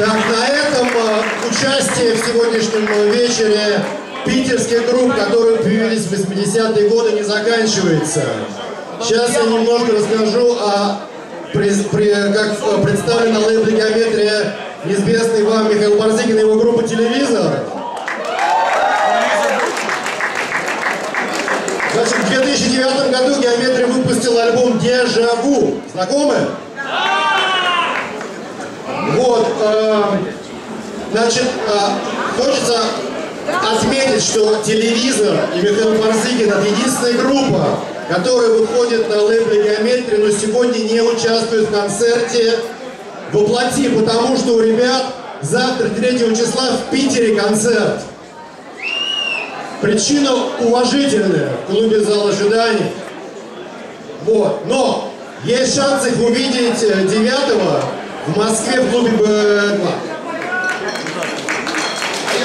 Так, на этом э, участие в сегодняшнем э, вечере питерских групп, которые появились в 80-е годы, не заканчивается. Сейчас я немножко расскажу о, при, при, как э, представлен на лейбле «Геометрия» известный вам Михаил Барзыкин и его группа «Телевизор». Значит, в 2009 году «Геометрия» выпустил альбом «Дежаву». Знакомы? Вот, э, значит, э, хочется отметить, что телевизор и Михаил Барзыкин это единственная группа, которая выходит на лейбле геометрии, но сегодня не участвует в концерте воплоти, потому что у ребят завтра, 3 числа, в Питере концерт. Причина уважительная в клубе зал ожиданий. Вот, но есть шанс их увидеть 9 в Москве в клубе Б2.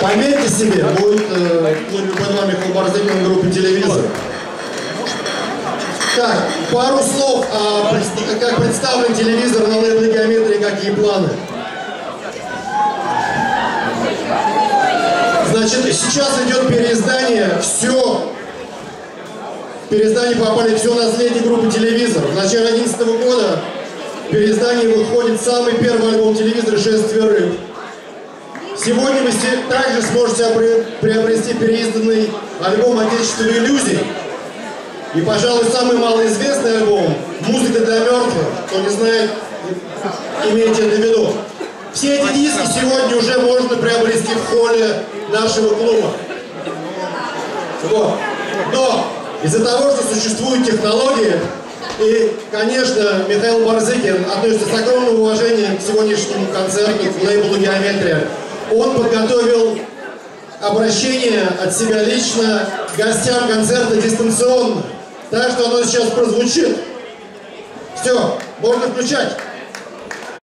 Пометьте себе, будет э, в клубе Б2 Михаил Барзыкин группы телевизор. Так, пару слов о как представлен телевизор на лейбле геометрии, какие планы. Значит, сейчас идет переиздание все. Переиздание попали все наследие группы телевизор. В начале 2011 года в переиздании выходит самый первый альбом телевизора «Шествие рыб». Сегодня вы также сможете приобрести переизданный альбом «Отечественные иллюзии». И, пожалуй, самый малоизвестный альбом «Музыка для мертвых». Кто не знает, имейте это в виду. Все эти диски сегодня уже можно приобрести в холле нашего клуба. Вот. Но из-за того, что существуют технологии, и, конечно, Михаил Барзыкин относится с огромным уважением к сегодняшнему концерту, к лейблу «Геометрия», он подготовил обращение от себя лично к гостям концерта дистанционно. Так что оно сейчас прозвучит. Все, можно включать.